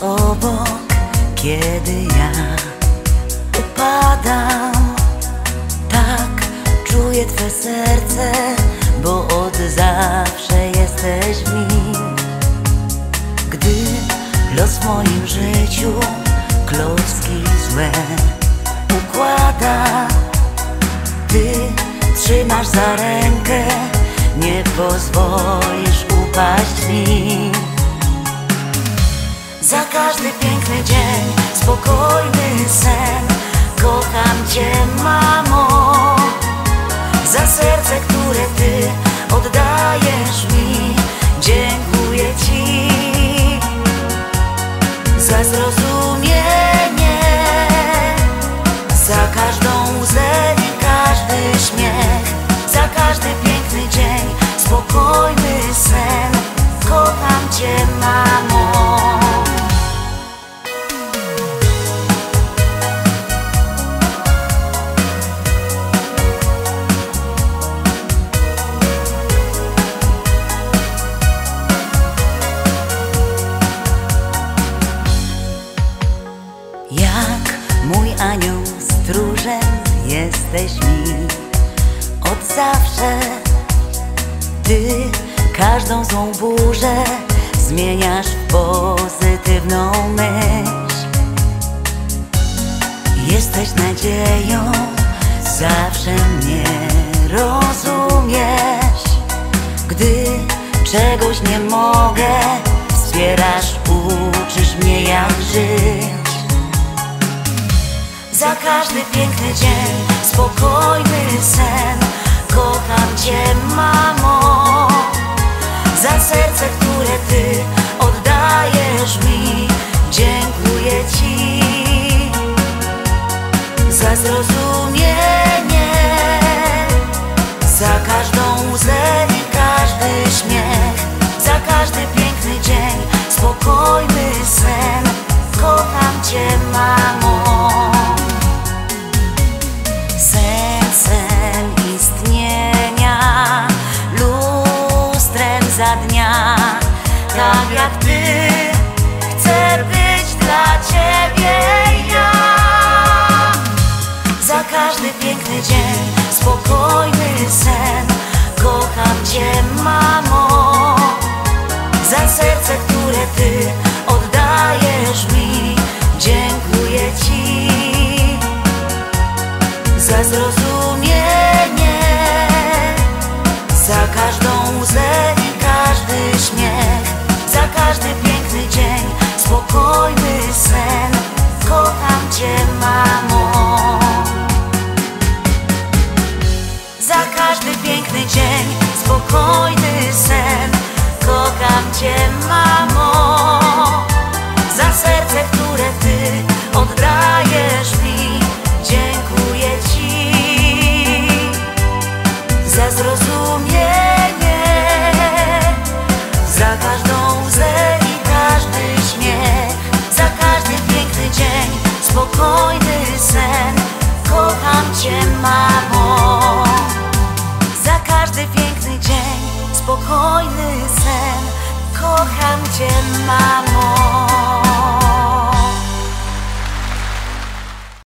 obok, kiedy ja upadam. Tak czuję Twe serce, bo od zawsze jesteś nim. Gdy los w moim życiu klocki złe układa, Ty trzymasz za rękę, nie pozwolisz upaść mi. Dzień, spokojny sen. Kocham Cię, mamo jesteś mi. Od zawsze Ty każdą złą burzę zmieniasz w pozytywną myśl. Jesteś nadzieją, zawsze mnie rozumiesz. Gdy czegoś nie mogę, wspierasz, uczysz mnie jak żyć. Za każdy piękny dzień, spokojny sen Kocham Cię, mamo. Za serce, które Ty oddajesz mi Dziękuję Ci. Za zrozumienie Za każdą łzę i każdy śmiech Za każdy piękny dzień, spokojny sen za dnia, tak jak Ty chcę być dla Ciebie ja. Za każdy piękny dzień, spokojny sen, Za każdy piękny dzień, spokojny sen Kocham Cię, mamo. Za każdy piękny dzień, spokojny sen. Kocham Cię, mamo